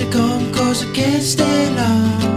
you come cause I can't stay long